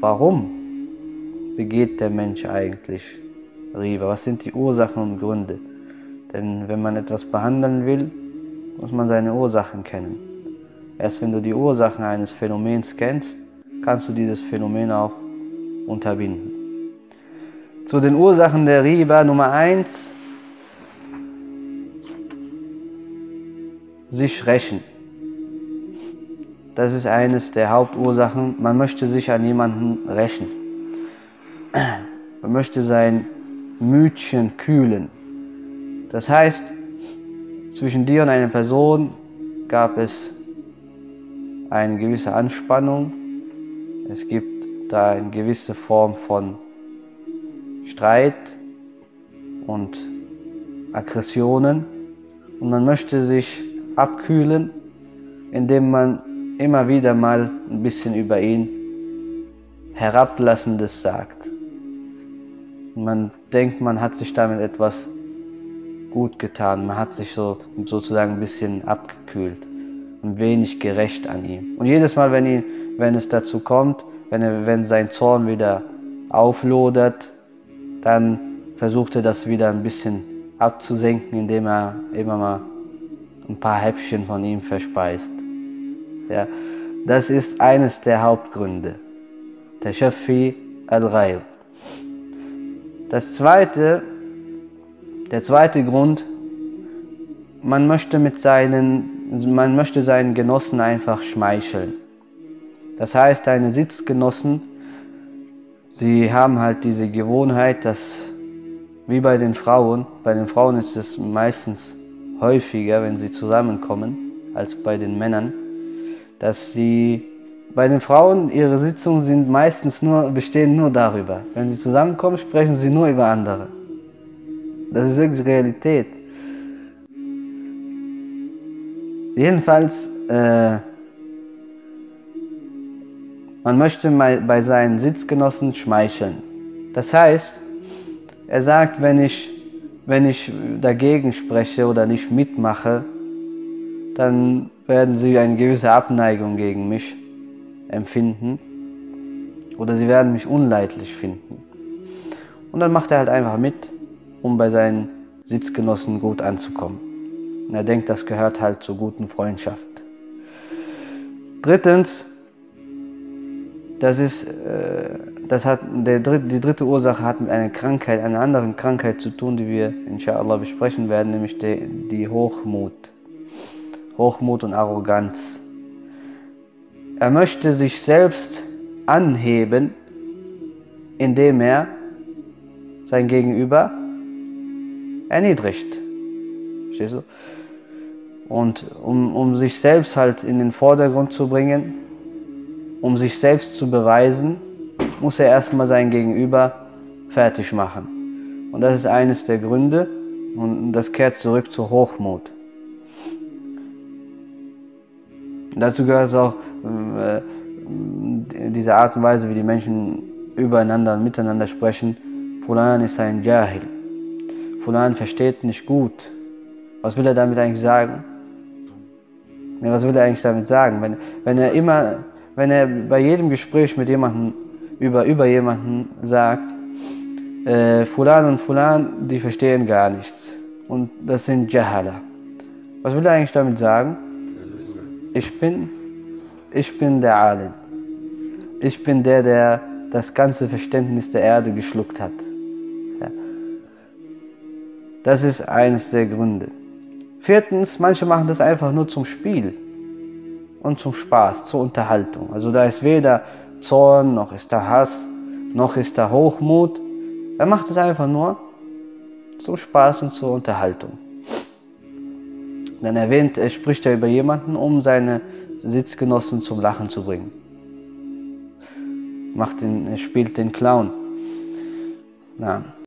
warum begeht der Mensch eigentlich Riba? Was sind die Ursachen und Gründe? Denn wenn man etwas behandeln will, muss man seine Ursachen kennen. Erst wenn du die Ursachen eines Phänomens kennst, kannst du dieses Phänomen auch unterbinden. Zu den Ursachen der Riba Nummer 1, sich rächen. Das ist eines der Hauptursachen. Man möchte sich an jemanden rächen. Man möchte sein Mütchen kühlen. Das heißt, zwischen dir und einer Person gab es eine gewisse Anspannung. Es gibt da eine gewisse Form von Streit und Aggressionen. Und man möchte sich abkühlen, indem man immer wieder mal ein bisschen über ihn Herablassendes sagt. Man denkt, man hat sich damit etwas gut getan. Man hat sich so sozusagen ein bisschen abgekühlt, ein wenig gerecht an ihm. Und jedes Mal, wenn, ihn, wenn es dazu kommt, wenn, er, wenn sein Zorn wieder auflodert, dann versucht er das wieder ein bisschen abzusenken, indem er immer mal ein paar Häppchen von ihm verspeist. Ja, das ist eines der Hauptgründe. Tashafi al-Ghayr. Das zweite, der zweite Grund, man möchte mit seinen, man möchte seinen Genossen einfach schmeicheln. Das heißt, deine Sitzgenossen, sie haben halt diese Gewohnheit, dass wie bei den Frauen, bei den Frauen ist es meistens häufiger, wenn sie zusammenkommen, als bei den Männern, dass sie bei den Frauen ihre Sitzungen sind meistens nur bestehen nur darüber. Wenn sie zusammenkommen, sprechen sie nur über andere. Das ist wirklich Realität. Jedenfalls, äh, man möchte bei seinen Sitzgenossen schmeicheln. Das heißt, er sagt, wenn ich wenn ich dagegen spreche oder nicht mitmache, dann werden sie eine gewisse Abneigung gegen mich empfinden oder sie werden mich unleidlich finden. Und dann macht er halt einfach mit, um bei seinen Sitzgenossen gut anzukommen. Und er denkt, das gehört halt zur guten Freundschaft. Drittens, das ist, äh, das hat, der, die dritte Ursache hat mit einer Krankheit, einer anderen Krankheit zu tun, die wir inshallah besprechen werden, nämlich die, die Hochmut. Hochmut und Arroganz. Er möchte sich selbst anheben, indem er sein Gegenüber erniedrigt. Verstehst du? Und um, um sich selbst halt in den Vordergrund zu bringen, um sich selbst zu beweisen, muss er erstmal sein Gegenüber fertig machen. Und das ist eines der Gründe und das kehrt zurück zur Hochmut. Dazu gehört auch äh, diese Art und Weise, wie die Menschen übereinander und miteinander sprechen. Fulan ist ein Jahil. Fulan versteht nicht gut. Was will er damit eigentlich sagen? Ja, was will er eigentlich damit sagen? Wenn, wenn er immer wenn er bei jedem Gespräch mit jemandem über, über jemanden sagt, äh, Fulan und Fulan, die verstehen gar nichts. Und das sind Jahala. Was will er eigentlich damit sagen? Ich bin, ich bin der Alim. Ich bin der, der das ganze Verständnis der Erde geschluckt hat. Ja. Das ist eines der Gründe. Viertens, manche machen das einfach nur zum Spiel und zum Spaß, zur Unterhaltung. Also da ist weder Zorn, noch ist da Hass, noch ist da Hochmut. Er macht es einfach nur zum Spaß und zur Unterhaltung. Dann erwähnt, er spricht er über jemanden, um seine Sitzgenossen zum Lachen zu bringen. Macht den, er spielt den Clown. Ja.